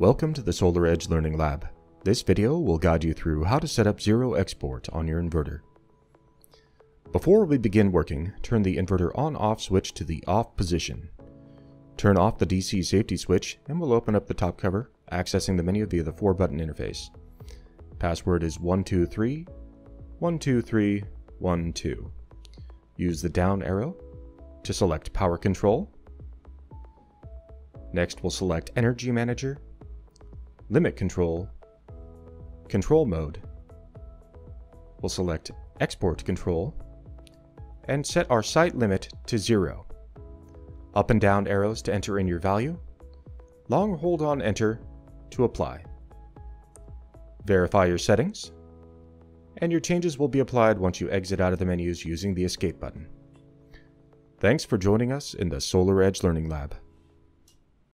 Welcome to the SolarEdge Learning Lab. This video will guide you through how to set up zero export on your inverter. Before we begin working, turn the inverter on-off switch to the off position. Turn off the DC safety switch and we'll open up the top cover, accessing the menu via the 4-button interface. Password is 123 12312. Use the down arrow to select Power Control. Next we'll select Energy Manager, Limit Control, Control Mode. We'll select Export Control and set our site limit to 0. Up and down arrows to enter in your value. Long hold on Enter to apply. Verify your settings, and your changes will be applied once you exit out of the menus using the Escape button. Thanks for joining us in the SolarEdge Learning Lab.